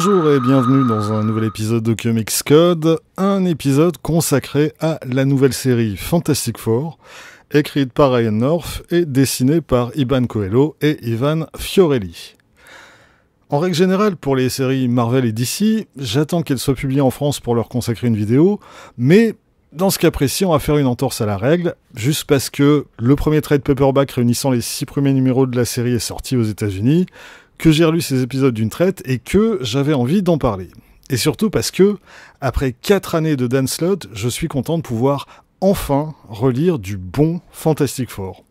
Bonjour et bienvenue dans un nouvel épisode de Comics Code, un épisode consacré à la nouvelle série Fantastic Four, écrite par Ryan North et dessinée par Iban Coelho et Ivan Fiorelli. En règle générale, pour les séries Marvel et DC, j'attends qu'elles soient publiées en France pour leur consacrer une vidéo, mais dans ce cas précis, on va faire une entorse à la règle, juste parce que le premier trade paperback réunissant les six premiers numéros de la série est sorti aux États-Unis, que j'ai relu ces épisodes d'une traite et que j'avais envie d'en parler. Et surtout parce que, après quatre années de Dan Slott, je suis content de pouvoir enfin relire du bon Fantastic Four.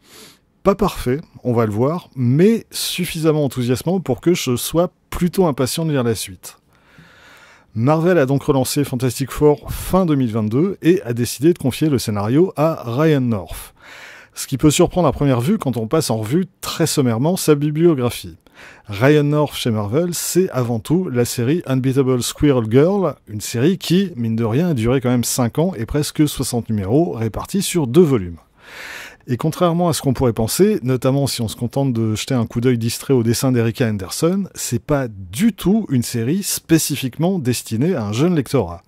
Pas parfait, on va le voir, mais suffisamment enthousiasmant pour que je sois plutôt impatient de lire la suite. Marvel a donc relancé Fantastic Four fin 2022 et a décidé de confier le scénario à Ryan North. Ce qui peut surprendre à première vue quand on passe en revue très sommairement sa bibliographie. Ryan North chez Marvel, c'est avant tout la série Unbeatable Squirrel Girl, une série qui, mine de rien, a duré quand même 5 ans et presque 60 numéros répartis sur deux volumes. Et contrairement à ce qu'on pourrait penser, notamment si on se contente de jeter un coup d'œil distrait au dessin d'Erika Anderson, c'est pas du tout une série spécifiquement destinée à un jeune lectorat.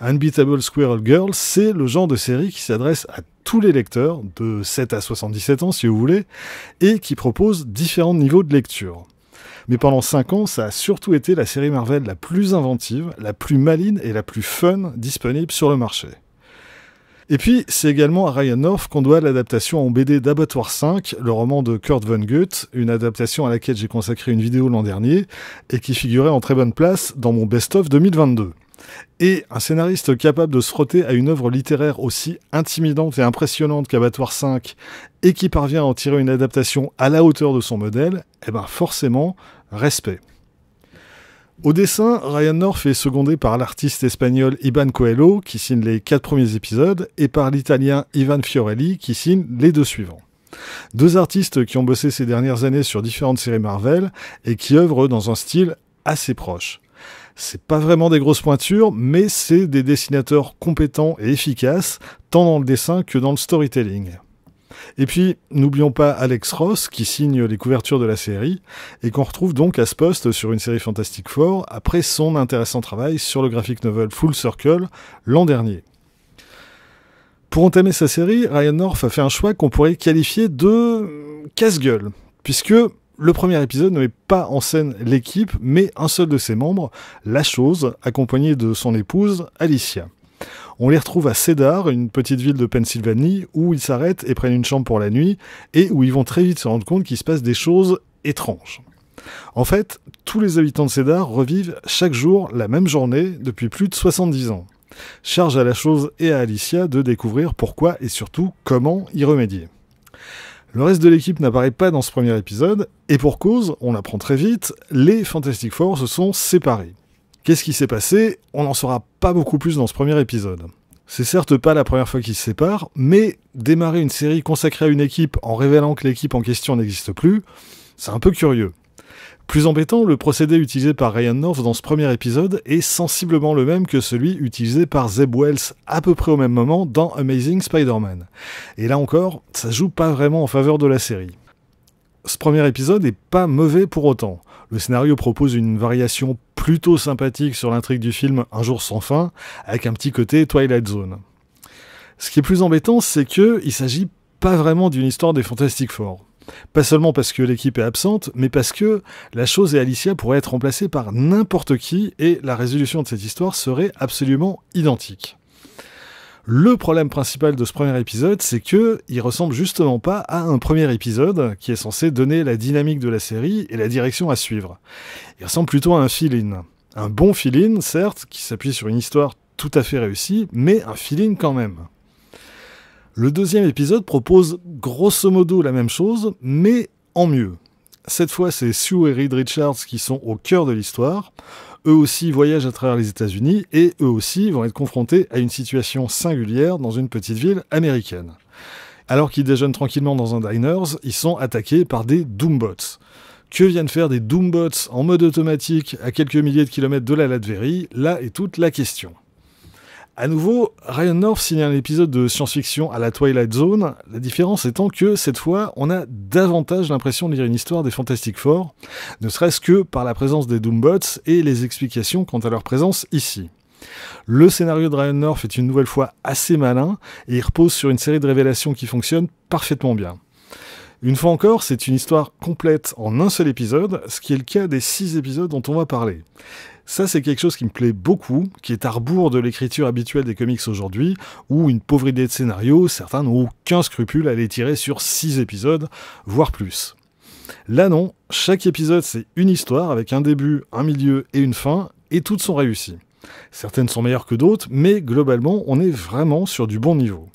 Unbeatable Squirrel Girl, c'est le genre de série qui s'adresse à tous les lecteurs, de 7 à 77 ans si vous voulez, et qui propose différents niveaux de lecture. Mais pendant 5 ans, ça a surtout été la série Marvel la plus inventive, la plus maline et la plus fun disponible sur le marché. Et puis, c'est également à Ryan North qu'on doit l'adaptation en BD d'Abattoir 5, le roman de Kurt Vonnegut, une adaptation à laquelle j'ai consacré une vidéo l'an dernier, et qui figurait en très bonne place dans mon best-of 2022. Et un scénariste capable de se frotter à une œuvre littéraire aussi intimidante et impressionnante qu'Abattoir 5 et qui parvient à en tirer une adaptation à la hauteur de son modèle, eh ben forcément, respect. Au dessin, Ryan North est secondé par l'artiste espagnol Iban Coelho, qui signe les quatre premiers épisodes, et par l'italien Ivan Fiorelli, qui signe les deux suivants. Deux artistes qui ont bossé ces dernières années sur différentes séries Marvel et qui œuvrent dans un style assez proche. C'est pas vraiment des grosses pointures, mais c'est des dessinateurs compétents et efficaces, tant dans le dessin que dans le storytelling. Et puis, n'oublions pas Alex Ross, qui signe les couvertures de la série, et qu'on retrouve donc à ce poste sur une série Fantastic Four, après son intéressant travail sur le graphic novel Full Circle l'an dernier. Pour entamer sa série, Ryan North a fait un choix qu'on pourrait qualifier de casse-gueule, puisque le premier épisode ne met pas en scène l'équipe, mais un seul de ses membres, La Chose, accompagné de son épouse, Alicia. On les retrouve à Cedar, une petite ville de Pennsylvanie, où ils s'arrêtent et prennent une chambre pour la nuit, et où ils vont très vite se rendre compte qu'il se passe des choses étranges. En fait, tous les habitants de Cedar revivent chaque jour la même journée depuis plus de 70 ans. Charge à la chose et à Alicia de découvrir pourquoi et surtout comment y remédier. Le reste de l'équipe n'apparaît pas dans ce premier épisode, et pour cause, on l'apprend très vite, les Fantastic Four se sont séparés. Qu'est-ce qui s'est passé? On n'en saura pas beaucoup plus dans ce premier épisode. C'est certes pas la première fois qu'ils se séparent, mais démarrer une série consacrée à une équipe en révélant que l'équipe en question n'existe plus, c'est un peu curieux. Plus embêtant, le procédé utilisé par Ryan North dans ce premier épisode est sensiblement le même que celui utilisé par Zeb Wells à peu près au même moment dans Amazing Spider-Man. Et là encore, ça joue pas vraiment en faveur de la série. Ce premier épisode est pas mauvais pour autant. Le scénario propose une variation plutôt sympathique sur l'intrigue du film Un jour sans fin, avec un petit côté Twilight Zone. Ce qui est plus embêtant, c'est que il s'agit pas vraiment d'une histoire des Fantastic Four. Pas seulement parce que l'équipe est absente, mais parce que la chose et Alicia pourraient être remplacées par n'importe qui et la résolution de cette histoire serait absolument identique. Le problème principal de ce premier épisode, c'est que il ressemble justement pas à un premier épisode qui est censé donner la dynamique de la série et la direction à suivre. Il ressemble plutôt à un fill-in. Un bon fill-in, certes, qui s'appuie sur une histoire tout à fait réussie, mais un fill-in quand même. Le deuxième épisode propose grosso modo la même chose, mais en mieux. Cette fois, c'est Sue et Reed Richards qui sont au cœur de l'histoire. Eux aussi voyagent à travers les États-Unis et eux aussi vont être confrontés à une situation singulière dans une petite ville américaine. Alors qu'ils déjeunent tranquillement dans un diner, ils sont attaqués par des Doombots. Que viennent faire des Doombots en mode automatique à quelques milliers de kilomètres de la Latverie? Là est toute la question. À nouveau, Ryan North signe un épisode de science-fiction à la Twilight Zone, la différence étant que cette fois, on a davantage l'impression de lire une histoire des Fantastic Four, ne serait-ce que par la présence des Doombots et les explications quant à leur présence ici. Le scénario de Ryan North est une nouvelle fois assez malin et il repose sur une série de révélations qui fonctionnent parfaitement bien. Une fois encore, c'est une histoire complète en un seul épisode, ce qui est le cas des six épisodes dont on va parler. Ça, c'est quelque chose qui me plaît beaucoup, qui est à rebours de l'écriture habituelle des comics aujourd'hui, où une pauvre idée de scénario, certains n'ont aucun scrupule à les tirer sur six épisodes, voire plus. Là non, chaque épisode c'est une histoire avec un début, un milieu et une fin, et toutes sont réussies. Certaines sont meilleures que d'autres, mais globalement on est vraiment sur du bon niveau.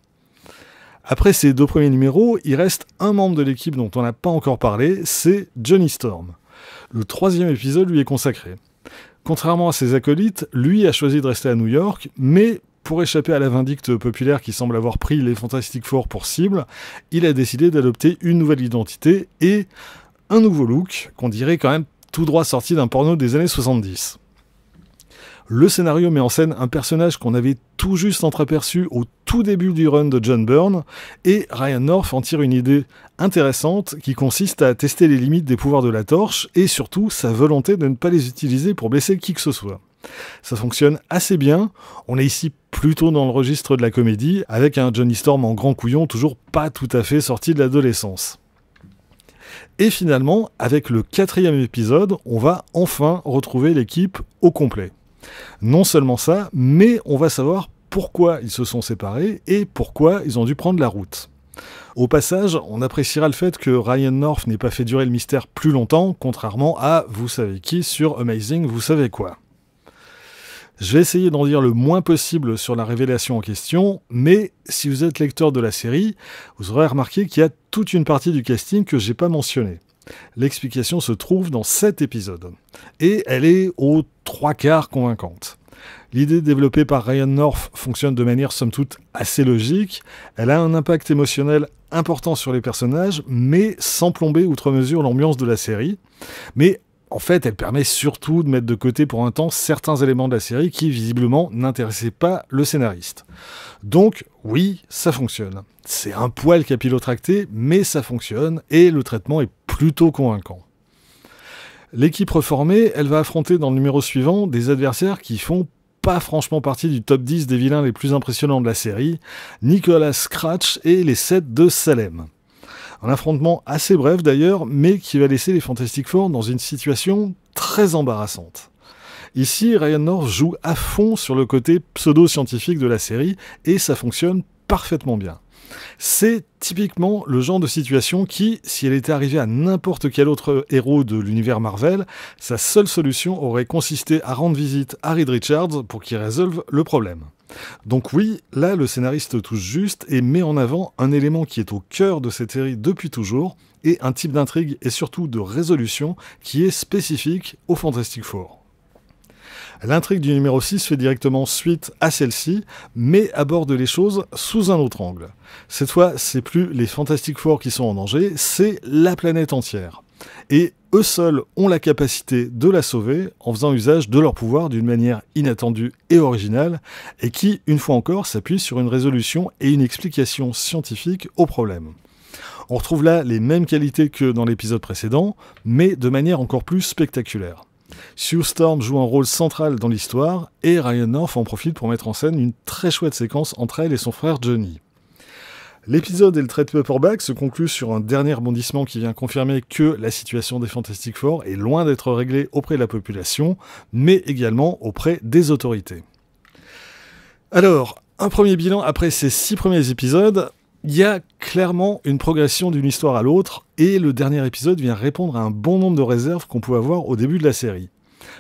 Après ces deux premiers numéros, il reste un membre de l'équipe dont on n'a pas encore parlé, c'est Johnny Storm. Le troisième épisode lui est consacré. Contrairement à ses acolytes, lui a choisi de rester à New York, mais pour échapper à la vindicte populaire qui semble avoir pris les Fantastic Four pour cible, il a décidé d'adopter une nouvelle identité et un nouveau look qu'on dirait quand même tout droit sorti d'un porno des années 70. Le scénario met en scène un personnage qu'on avait tout juste entreaperçu au tout début du run de John Byrne, et Ryan North en tire une idée intéressante qui consiste à tester les limites des pouvoirs de la torche et surtout sa volonté de ne pas les utiliser pour blesser qui que ce soit. Ça fonctionne assez bien, on est ici plutôt dans le registre de la comédie, avec un Johnny Storm en grand couillon toujours pas tout à fait sorti de l'adolescence. Et finalement, avec le quatrième épisode, on va enfin retrouver l'équipe au complet. Non seulement ça, mais on va savoir pourquoi ils se sont séparés et pourquoi ils ont dû prendre la route. Au passage, on appréciera le fait que Ryan North n'ait pas fait durer le mystère plus longtemps, contrairement à vous savez qui sur Amazing, vous savez quoi. Je vais essayer d'en dire le moins possible sur la révélation en question, mais si vous êtes lecteur de la série, vous aurez remarqué qu'il y a toute une partie du casting que j'ai pas mentionné. L'explication se trouve dans cet épisode. Et elle est aux trois quarts convaincante. L'idée développée par Ryan North fonctionne de manière somme toute assez logique. Elle a un impact émotionnel important sur les personnages, mais sans plomber outre mesure l'ambiance de la série. Mais en fait, elle permet surtout de mettre de côté pour un temps certains éléments de la série qui visiblement n'intéressaient pas le scénariste. Donc oui, ça fonctionne. C'est un poil capillotracté, mais ça fonctionne et le traitement est plutôt convaincant. L'équipe reformée, elle va affronter dans le numéro suivant des adversaires qui font pas franchement partie du top 10 des vilains les plus impressionnants de la série, Nicolas Scratch et les 7 de Salem. Un affrontement assez bref d'ailleurs, mais qui va laisser les Fantastic Four dans une situation très embarrassante. Ici, Ryan North joue à fond sur le côté pseudo-scientifique de la série, et ça fonctionne parfaitement bien. C'est typiquement le genre de situation qui, si elle était arrivée à n'importe quel autre héros de l'univers Marvel, sa seule solution aurait consisté à rendre visite à Reed Richards pour qu'il résolve le problème. Donc oui, là le scénariste touche juste et met en avant un élément qui est au cœur de cette série depuis toujours, et un type d'intrigue et surtout de résolution qui est spécifique au Fantastic Four. L'intrigue du numéro 6 fait directement suite à celle-ci, mais aborde les choses sous un autre angle. Cette fois, c'est plus les Fantastic Four qui sont en danger, c'est la planète entière. Et eux seuls ont la capacité de la sauver en faisant usage de leur pouvoir d'une manière inattendue et originale, et qui, une fois encore, s'appuie sur une résolution et une explication scientifique au problème. On retrouve là les mêmes qualités que dans l'épisode précédent, mais de manière encore plus spectaculaire. Sue Storm joue un rôle central dans l'histoire et Ryan North en profite pour mettre en scène une très chouette séquence entre elle et son frère Johnny. L'épisode et le trade paperback se concluent sur un dernier rebondissement qui vient confirmer que la situation des Fantastic Four est loin d'être réglée auprès de la population, mais également auprès des autorités. Alors, un premier bilan après ces six premiers épisodes, il y a clairement une progression d'une histoire à l'autre, et le dernier épisode vient répondre à un bon nombre de réserves qu'on pouvait avoir au début de la série.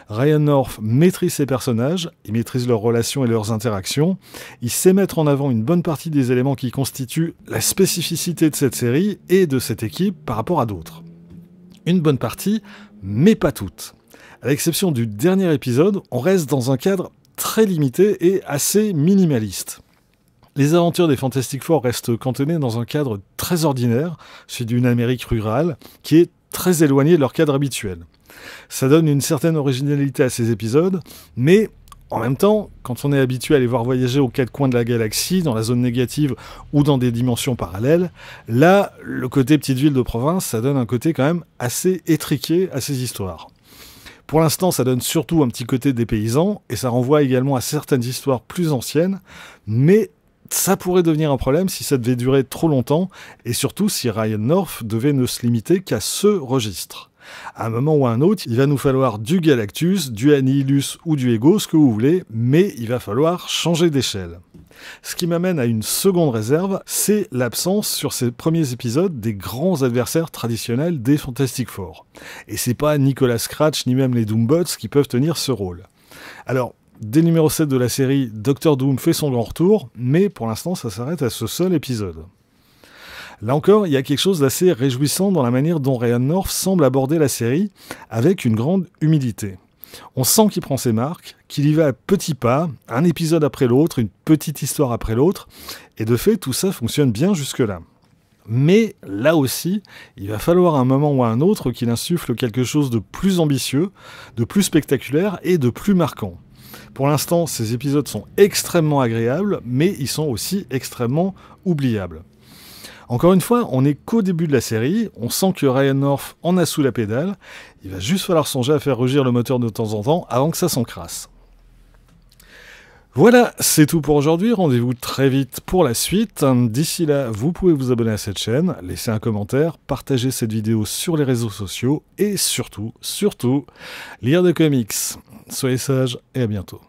Ryan North maîtrise ses personnages, il maîtrise leurs relations et leurs interactions, il sait mettre en avant une bonne partie des éléments qui constituent la spécificité de cette série et de cette équipe par rapport à d'autres. Une bonne partie, mais pas toute. À l'exception du dernier épisode, on reste dans un cadre très limité et assez minimaliste. Les aventures des Fantastic Four restent cantonnées dans un cadre très ordinaire, celui d'une Amérique rurale, qui est très éloigné de leur cadre habituel. Ça donne une certaine originalité à ces épisodes, mais En même temps, quand on est habitué à les voir voyager aux quatre coins de la galaxie, dans la zone négative ou dans des dimensions parallèles, là, le côté petite ville de province, ça donne un côté quand même assez étriqué à ces histoires. Pour l'instant, ça donne surtout un petit côté des paysans, et ça renvoie également à certaines histoires plus anciennes, mais ça pourrait devenir un problème si ça devait durer trop longtemps, et surtout si Ryan North devait ne se limiter qu'à ce registre. À un moment ou à un autre, il va nous falloir du Galactus, du Annihilus ou du Ego, ce que vous voulez, mais il va falloir changer d'échelle. Ce qui m'amène à une seconde réserve, c'est l'absence sur ces premiers épisodes des grands adversaires traditionnels des Fantastic Four. Et c'est pas Nicolas Scratch ni même les Doombots qui peuvent tenir ce rôle. Alors, dès le numéro 7 de la série, Doctor Doom fait son grand retour, mais pour l'instant ça s'arrête à ce seul épisode. Là encore, il y a quelque chose d'assez réjouissant dans la manière dont Ryan North semble aborder la série, avec une grande humilité. On sent qu'il prend ses marques, qu'il y va à petits pas, un épisode après l'autre, une petite histoire après l'autre, et de fait, tout ça fonctionne bien jusque-là. Mais là aussi, il va falloir un moment ou un autre qu'il insuffle quelque chose de plus ambitieux, de plus spectaculaire et de plus marquant. Pour l'instant, ces épisodes sont extrêmement agréables, mais ils sont aussi extrêmement oubliables. Encore une fois, on n'est qu'au début de la série, on sent que Ryan North en a sous la pédale, il va juste falloir songer à faire rugir le moteur de temps en temps avant que ça s'encrasse. Voilà, c'est tout pour aujourd'hui. Rendez-vous très vite pour la suite. D'ici là, vous pouvez vous abonner à cette chaîne, laisser un commentaire, partager cette vidéo sur les réseaux sociaux et surtout, surtout, lire des comics. Soyez sages et à bientôt.